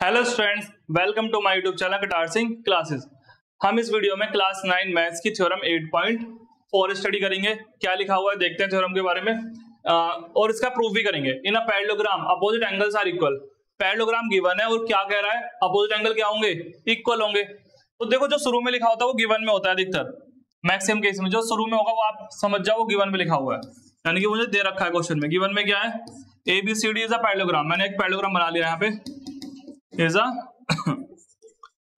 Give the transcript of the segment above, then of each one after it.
Hello students welcome to my YouTube channel Katar Singh classes हम इस video में class nine maths की theorem 8.4 study करेंगे। क्या लिखा हुआ है? देखते हैं थ्योरम के बारे में। आ, और इसका प्रूफ भी करेंगे। In a parallelogram opposite angles are equal parallelogram given है और क्या कह रहा है? अपोजिट एंगल क्या होंगे? इक्वल होंगे। तो देखो जो शुरू में लिखा होता है वो गिवन में होता है अधिकतर। मैक्सिमम केस में जो शुरू में होगा वो आप समझ जाओ वो गिवन में लिखा हुआ है। यानी कि मुझे दे रखा है क्वेश्चन में। गिवन में क्या है? A B C D is a parallelogram मैंने एक पैरेललोग्राम बना लिया यहाँ पे। Is a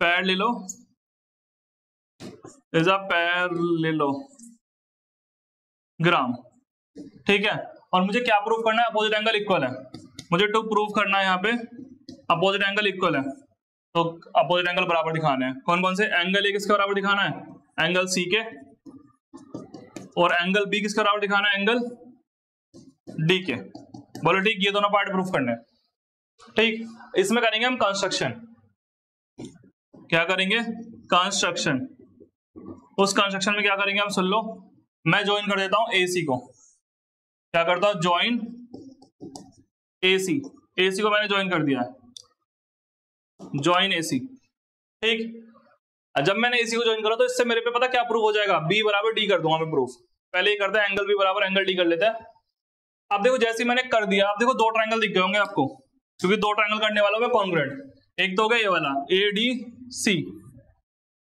parallelo is a parallelogram ठीक है? और मुझे क्या प्रूफ करना है? अपोजिट एंगल इक्वल है। मुझे टू प्रूफ करना है यहाँ पे। अपोजिट एंगल इक्वल है। तो अपोजिट एंगल बराबर दिखाने हैं। कौन कौन से? एंगल ए किसके बराबर दिखाना है? एंगल सी के। और एंगल बी किसके बराबर दिखाना है? एंगल डी के। बोलो, ठीक? ये दोनों पार्ट प्रूफ करने हैं। ठीक, इसमें करेंगे हम कंस्ट्रक्शन क्या करेंगे? कंस्ट्रक्शन उस कंस्ट्रक्शन में क्या करेंगे हम, सुन लो. मैं ज्वाइन कर देता हूँ एसी को. क्या करता हूँ? ज्वाइन एसी एसी को मैंने ज्वाइन कर दिया ज्वाइन एसी ठीक? जब मैंने एसी को ज्वाइन करा तो इससे मेरे पे पता क्या प्रूफ हो जाएगा? बी बराबर डी कर दूँगा मैं प्रूफ पहले ही करते हैं एंगल बी बराबर एंगल डी कर लेते हैं. अब देखो जैसे मैंने कर दिया आप देखो दो ट्रायंगल दिख गए होंगे आपको. क्योंकि दो ट्रायंगल करने वाला होगा कॉन्ग्रेंट एक तो हो गया ये वाला ए डी सी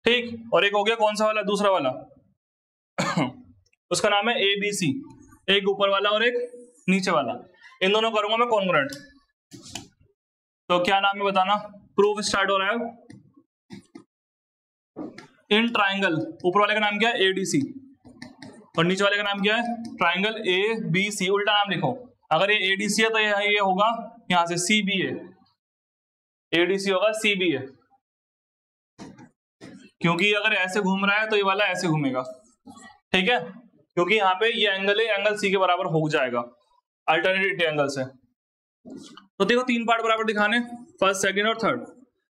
ठीक? और एक हो गया कौन सा वाला? दूसरा वाला. उसका नाम है ए बी सी एक ऊपर वाला और एक नीचे वाला. इन दोनों करूँगा मैं कॉन्ग्रेंट तो क्या नाम है बताना? प्रूफ स्टार्ट हो रहा है. इन ट्राइंगल ऊपर वाले का नाम क्या है? एडीसी और नीचे वाले का नाम क्या है? ट्राइंगल ए बी सी उल्टा नाम लिखो. अगर ये एडीसी है तो ये होगा यहाँ से सी बी एडीसी होगा सी बी क्योंकि अगर ऐसे घूम रहा है तो ये वाला ऐसे घूमेगा। ठीक है? क्योंकि यहाँ पे ये एंगल है एंगल सी के बराबर हो जाएगा। अल्टरनेटिव एंगल से। तो देखो, तीन पार्ट बराबर दिखाने। फ़र्स्ट सेकंड और थर्ड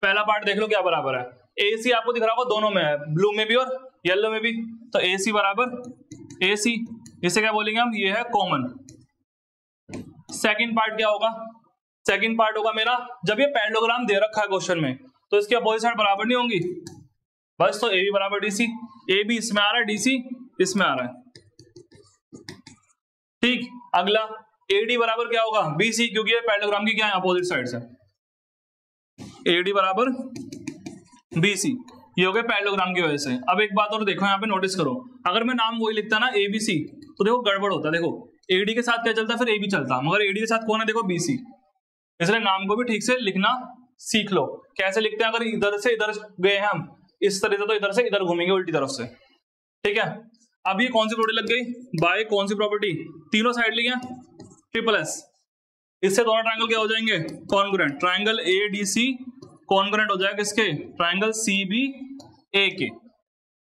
पहला पार्ट देख लो क्या बराबर है। ए सी आपको दिख रहा होगा दोनों में है। ब्लू में भी और येलो में भी। तो ए सी बराबर ए सी इसे क्या बोलेंगे हम? ये है कॉमन सेकेंड पार्ट क्या होगा? सेकंड पार्ट होगा मेरा, जब ये पैरेललोग्राम दे रखा है क्वेश्चन में तो इसके अपोजिट साइड बराबर नहीं होंगी। बस तो ए बी बराबर डीसी ए बी इसमें आ रहा है डीसी इसमें आ रहा है। ठीक, अगला ए डी बराबर क्या होगा? बी सी क्योंकि पैरेललोग्राम की क्या है अपोजिट साइड से ए डी बराबर बी सी ये हो गया पैरेललोग्राम की वजह से। अब एक बात और देखो, यहाँ पे नोटिस करो। अगर मैं नाम वही लिखता ना ए बी सी तो देखो गड़बड़ होता। देखो एडी के साथ क्या चलता, फिर ए बी चलता। मगर एडी के साथ कौन है? देखो बीसी इसलिए नाम को भी ठीक से लिखना सीख लो। कैसे लिखते हैं? अगर इधर से इधर गए हैं हम, इस तरह से तो इधर से इधर घूमेंगे, उल्टी तरफ़ से। ठीक है? अब ये कौन सी प्रॉपर्टी लग गई? बाय कौन सी प्रॉपर्टी तीनों साइड लिखे। ट्रिपल एस इससे दोनों ट्राइंगल क्या हो जाएँगे? Congruent triangle A D C congruent हो जाएगा किसके? ट्राइंगल सी बी ए के।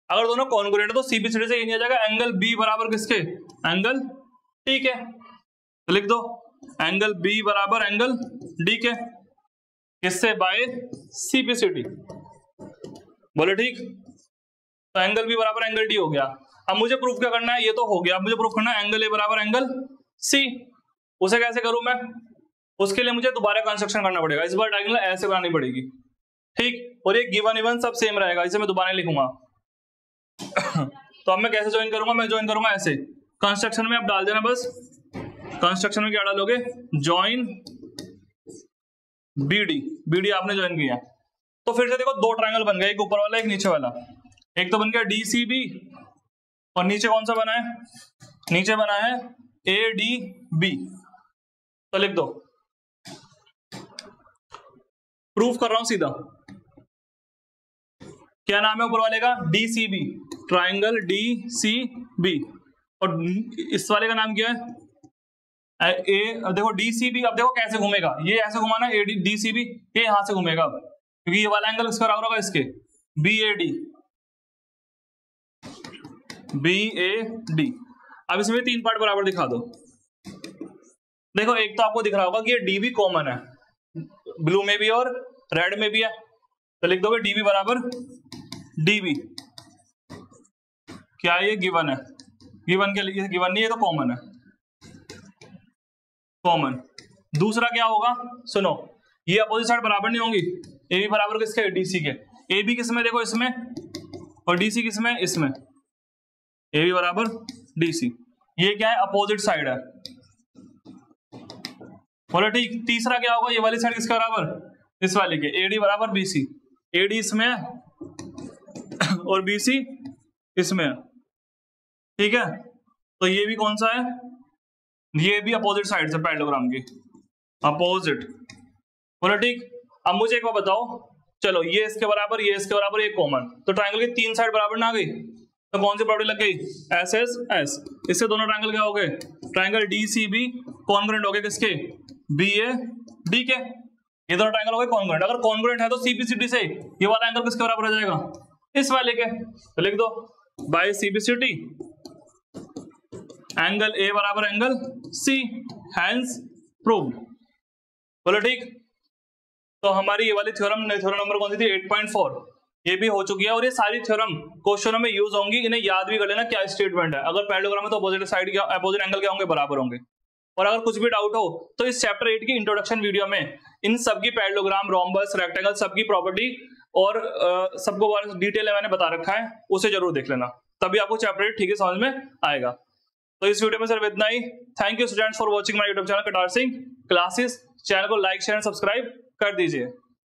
अगर दोनों कॉन्ग्रेंट है तो सी बी सी से ये नहीं आ जाएगा। एंगल बी बराबर किसके? एंगल ठीक है तो लिख दो। एंगल बी बराबर एंगल डी के? किससे? बाय सीपीसीटी बोले ठीक? तो एंगल बी बराबर एंगल डी हो गया। अब मुझे प्रूफ क्या करना है? ये तो हो गया। अब मुझे प्रूफ करना है एंगल ए बराबर एंगल सी उसे कैसे करूँ मैं? उसके लिए मुझे दोबारा कंस्ट्रक्शन करना पड़ेगा। इस बार डायगोनल ऐसे बनानी पड़ेगी। ठीक? और ये गिवन इवन सब सेम रहेगा। इसे मैं दोबारा लिखूँगा। तो अब मैं कैसे ज्वाइन करूँगा? मैं ज्वाइन करूँगा ऐसे। कंस्ट्रक्शन में आप डाल देना बस। कंस्ट्रक्शन में क्या डालोगे? ज्वाइन बीडी बीडी आपने ज्वाइन किया। तो फिर से देखो, दो ट्रायंगल बन गए, एक ऊपर वाला, एक नीचे वाला। एक तो बन गया डीसीबी और नीचे कौन सा बना है? नीचे बना है ए डी बी तो लिख दो। प्रूफ कर रहा हूँ सीधा। क्या नाम है ऊपर वाले का? DCB triangle D C B और इस वाले का नाम क्या है? ए देखो डीसीबी अब देखो कैसे घूमेगा? ये ऐसे घुमाना ए डी डीसीबी ये यहाँ से घूमेगा अब। क्योंकि ये वाला एंगल इसका बराबर होगा इसके। B A D B A D अब इसमें तीन पार्ट बराबर दिखा दो। देखो, एक तो आपको दिख रहा होगा कि ये डी भी कॉमन है। ब्लू में भी और रेड में भी है। तो लिख दोगे डी बी बराबर डी बी क्या ये गिवन है? गिवन के लिए गिवन नहीं है तो कॉमन है। कॉमन दूसरा क्या होगा? सुनो, ये अपोजिट साइड बराबर नहीं होंगी। ए बी बराबर किसके? डीसी के। ए बी किसमें देखो इसमें। और डीसी किसमें इसमें। ए बी बराबर डीसी ये क्या है? अपोजिट साइड है। बोलो, ठीक। तीसरा क्या होगा? ये वाली साइड किसके बराबर? इस वाले के। एडी बराबर बी बीसी एडी इसमें है। और बीसी इसमें है। ठीक है? तो ये भी कौन सा है? ये भी अपोजिट साइड से पैडोग्राम की। अपोजिट बोलो, ठीक? अब मुझे एक बार बताओ। चलो, ये इसके बराबर, ये इसके बराबर, ये कॉमन तो ट्राइंगल की तीन साइड बराबर ना गई? तो कौन सी प्रॉपर्टी लग गई? एस एस एस इससे दोनों ट्राइंगल क्या हो गए? Triangle D C B congruent हो गए किसके? बी ए डी के। ये दोनों ट्राइंगल हो गए कॉन्ग्रेंट अगर कॉन्ग्रेंट है तो सीपीसीटी से। ये वाला एंगल किसके बराबर आ जाएगा? इस वाले के। तो लिख दो। बाय सीपीसीटी एंगल ए बराबर एंगल सी हैंस प्रूव्ड बोलो ठीक? तो हमारी ये वाली थ्योरम थ्योरम नंबर कौन सी थी? 8.4 ये भी हो चुकी है और ये सारी थ्योरम क्वेश्चनों में यूज़ होंगी, इन्हें याद भी कर लेना क्या स्टेटमेंट है। अगर पैरेललोग्राम है तो अपोजिट साइड अपोजिट एंगल क्या होंगे? बराबर होंगे। और अगर कुछ भी डाउट हो तो इस चैप्टर एट की इंट्रोडक्शन वीडियो में इन सबकी पैरेललोग्राम रोम्बस रेक्टेंगल सबकी प्रॉपर्टी और सबको डिटेल मैंने बता रखा है, उसे ज़रूर देख लेना। तभी आपको चैप्टर एट ठीक है समझ में आएगा। तो इस वीडियो में सिर्फ़ इतना ही। Thank you students for watching my YouTube channel Katar Singh classes channel को लाइक शेयर सब्सक्राइब कर दीजिए।